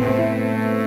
Guess.